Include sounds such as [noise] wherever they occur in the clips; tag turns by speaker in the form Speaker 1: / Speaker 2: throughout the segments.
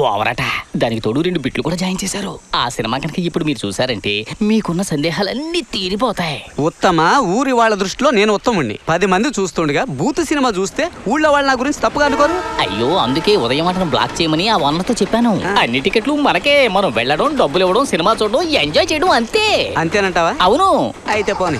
Speaker 1: ఓవరట దానికి తోడు రెండు బిట్లు కూడా జాయిన్ చేశారు. ఆ సినిమా కనుక ఇప్పుడు మీరు చూసారంటే మీకున్న సందేహాలన్నీ తీరిపోతాయి.
Speaker 2: ఉత్తమ? ఊరి వాళ్ళ దృష్టిలో నేను ఉత్తముణ్ణి. పది మంది చూస్తుండగా బూత్ సినిమా చూస్తే ఊళ్ళో వాళ్ళు నా గురించి తప్పుగా అనుకోరు.
Speaker 1: అయ్యో అందుకే ఉదయం అటను బ్లాక్ చేయమని ఆ వనరుతో చెప్పాను. అన్ని టికెట్లు మనకే. మనం వెళ్ళడం డబ్బులు ఇవ్వడం సినిమా చూడడం ఎంజాయ్ చేయడం అంతే.
Speaker 2: అంతేనంటావా?
Speaker 1: అవును.
Speaker 2: అయితే పోనీ.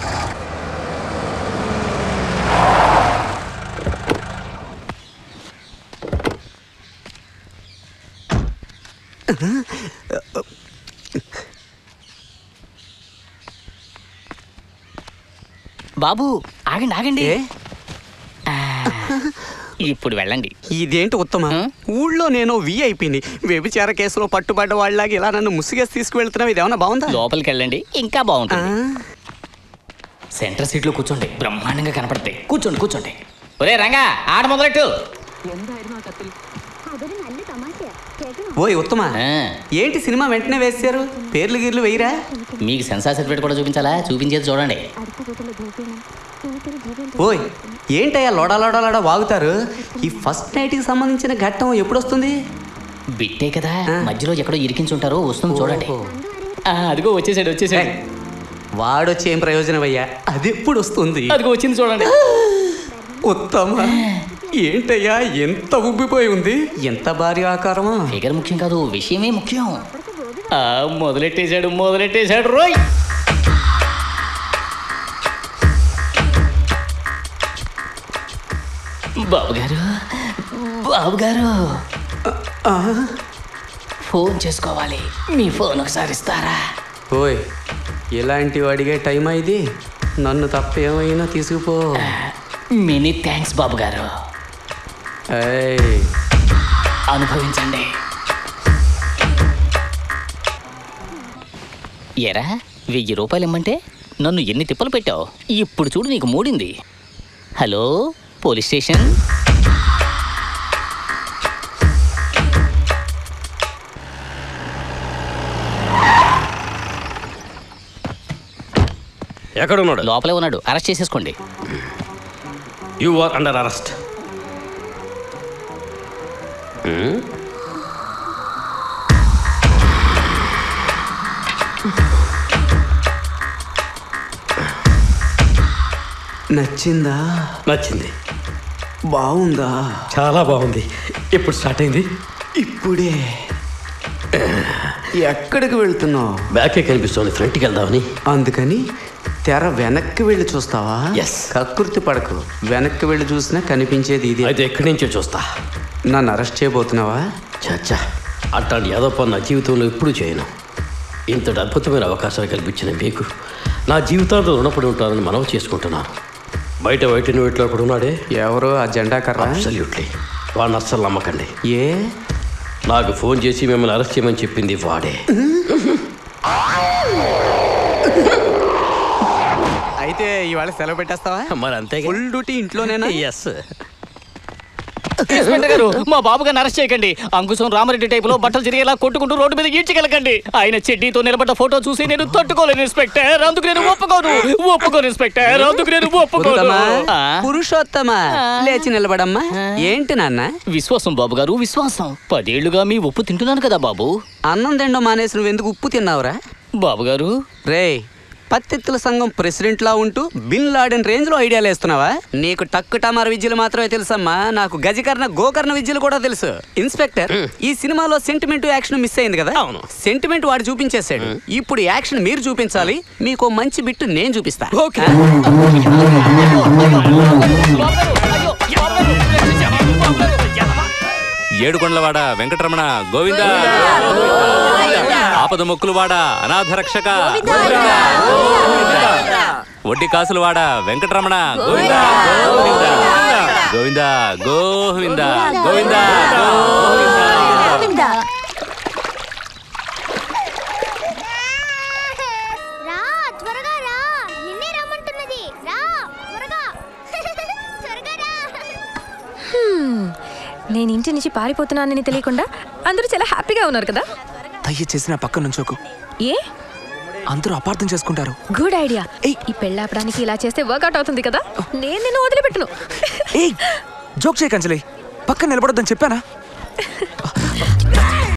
Speaker 1: బాబు ఆగండి ఆగండి. ఇప్పుడు వెళ్ళండి.
Speaker 2: ఇదేంటి ఉత్తమ? ఊళ్ళో నేను విఐపిని వ్యభిచార కేసులో పట్టుబడ్డ వాళ్ళలాగా ఇలా నన్ను ముసుగేసి తీసుకువెళ్తున్నావు ఇదేమన్నా బాగుందా?
Speaker 1: లోపలికి వెళ్ళండి ఇంకా? బాగుంటుంది. సెంటర్ సీట్లో కూర్చోండి బ్రహ్మాండంగా కనపడతాయి. కూర్చోండి కూర్చోండి. ఒరే రంగా ఆట మొదలెట్టు.
Speaker 2: ఓయ్ ఉత్తమ. ఏంటి సినిమా వెంటనే వేసారు పేర్లు గీర్లు వేయరా?
Speaker 1: మీకు సెన్సార్ సర్టిఫికేట్ కూడా చూపించాలా? చూపించేది చూడండి.
Speaker 2: ఓయ్ ఏంటయ్యా లోడా లోడా లోడా వాగుతారు? ఈ ఫస్ట్ నైట్కి సంబంధించిన ఘట్టం ఎప్పుడు వస్తుంది
Speaker 1: బిట్టే కదా. మధ్యలో ఎక్కడో ఇరికించుంటారో వస్తుంది చూడండి. అదిగో వచ్చేసాడు వచ్చేసాడు.
Speaker 2: వాడొచ్చి ఏం ప్రయోజనం అయ్యా అది ఎప్పుడు వస్తుంది?
Speaker 1: అదిగో వచ్చింది చూడండి.
Speaker 2: ఉత్తమ. ఏంటయ్యా ఎంత ఉబ్బిపోయి ఉంది? ఎంత భారీ ఆకారమా?
Speaker 1: ఫిగర్ ముఖ్యం కాదు విషయమే ముఖ్యం. ఆ, మొదలెట్టేశాడు మొదలెట్టేశాడు రోయ్! బాబు గారు బాబు గారు
Speaker 2: ఆ,
Speaker 1: ఫోన్ చేసుకోవాలి. మీ ఫోన్ ఒకసారి ఇస్తారా?
Speaker 2: ఓయ్ ఇలాంటివి అడిగే టైం ఇది? నన్ను తప్ప ఏమైనా తీసుకుపో
Speaker 1: మెనీ థ్యాంక్స్ బాబు గారు అనుభవించండి. ఎరా వెయ్యి రూపాయలు ఇమ్మంటే నన్ను ఎన్ని తిప్పలు పెట్టావు? ఇప్పుడు చూడు నీకు మూడింది. Hello police station?
Speaker 3: ఎక్కడున్నాడు?
Speaker 1: లోపలే ఉన్నాడు. అరెస్ట్ చేసేసుకోండి.
Speaker 3: యు ఆర్ అండర్ అరెస్ట్
Speaker 2: నచ్చిందా?
Speaker 3: నచ్చింది.
Speaker 2: బాగుందా?
Speaker 3: చాలా బాగుంది. ఇప్పుడు స్టార్ట్ అయింది?
Speaker 2: ఇప్పుడే. ఎక్కడికి వెళ్తున్నావు?
Speaker 3: బ్యాకే కనిపిస్తుంది. ఫ్రంట్కి వెళ్దామని.
Speaker 2: అందుకని తెర వెనక్కి వెళ్ళి చూస్తావా?
Speaker 3: Yes.
Speaker 2: కకృతి పడకు. వెనక్కి వెళ్ళి చూసినా కనిపించేది ఇది.
Speaker 3: అయితే ఎక్కడి నుంచో చూస్తా.
Speaker 2: నన్ను అరెస్ట్ చేయబోతున్నావా?
Speaker 3: చచ్చా అట్లాంటి ఏదో పని నా జీవితంలో ఎప్పుడూ చేయను. ఇంతటి అద్భుతమైన అవకాశాలు కల్పించిన మీకు. నా జీవితాంతో రుణపడి ఉంటానని మనవి చేసుకుంటున్నాను. బయట బయట నువ్వు ఇట్లా ఉన్నాడే.
Speaker 2: ఎవరో? ఆ జెండా కర్ర?
Speaker 3: అబ్సల్యూట్లీ వాడిని అస్సలు నమ్మకండి.
Speaker 2: ఏ?
Speaker 3: నాకు ఫోన్ చేసి మిమ్మల్ని అరెస్ట్ చేయమని చెప్పింది వాడే.
Speaker 2: అయితే ఇవాళ సెలవు పెట్టేస్తావా?
Speaker 3: మరి అంతే
Speaker 2: ఫుల్ డ్యూటీ ఇంట్లోనేనా?
Speaker 3: ఎస్
Speaker 1: ఇన్స్పెక్టర్ గారు మా బాబు గారిని అరెస్ట్ చేయకండి. అంకుశం రామరెడ్డి టైపులో బట్టలు తిరిగేలా కొట్టుకుంటూ రోడ్డు మీద ఈడ్చగలకండి. ఆయన చెడ్డీతో నిలబడ్డ ఫోటో చూసి నేను తట్టుకోలేను ఇన్స్పెక్టర్. అందుకు నేను ఒప్పుకోను. ఒప్పుకోను ఇన్స్పెక్టర్. అందుకు నేను ఒప్పుకోను.
Speaker 2: పురుషోత్తమా? లేచి నిలబడమ్మా. ఏంటి నాన్న?
Speaker 1: విశ్వాసం బాబు గారు విశ్వాసం. పదేళ్ళుగా మీ ఉప్పు తింటున్నాను కదా బాబు.
Speaker 2: అన్నం తిండం మానేసి నువ్వు ఎందుకు ఉప్పు తిన్నావురా?
Speaker 1: బాబు గారు.
Speaker 2: రే పత్తిత్తుల సంఘం ప్రెసిడెంట్ లా ఉంటూ బిన్ లాడెన్ రేంజ్లో ఐడియాలు వేస్తున్నావా? నీకు టక్కు టమార్ విద్యలు మాత్రమే తెలుసమ్మా. నాకు గజకర్ణ గోకర్ణ విద్యలు కూడా తెలుసు. ఇన్స్పెక్టర్ ఈ సినిమాలో సెంటిమెంట్ యాక్షన్ మిస్ అయింది కదా?
Speaker 3: అవును.
Speaker 2: సెంటిమెంట్ వాడు చూపించేశాడు. ఇప్పుడు యాక్షన్ మీరు చూపించాలి. మీకు మంచి బిట్టు నేను చూపిస్తా.
Speaker 3: ఓకే.
Speaker 4: ఏడుకొండలవాడ వెంకటరమణ గోవింద. ఆపద మొక్కులవాడ అనాథ రక్షక వడ్డీ కాసులవాడ వెంకటరమణ గోవింద. గోవింద. గోవింద గోవింద గోవింద.
Speaker 5: రా త్వరగా రా. నిన్నే రమ్మంటున్నది. రా త్వరగా. త్వరగా రా.
Speaker 6: నేను ఇంటి నుంచి పారిపోతున్నానని తెలియకుండా అందరూ చాలా హ్యాపీగా ఉన్నారు కదా?
Speaker 7: దయచేసి నా పక్క నుంచోకు.
Speaker 6: ఏ?
Speaker 7: అందరూ అపార్థం చేసుకుంటారు.
Speaker 6: గుడ్ ఐడియా ఈ పెళ్ళాపడానికి ఇలా చేస్తే వర్కౌట్ అవుతుంది కదా? నేను నిన్ను వదిలిపెట్టును.
Speaker 7: జోక్ చేయకంచలే పక్కన నిలబడొద్దని చెప్పానా? [laughs]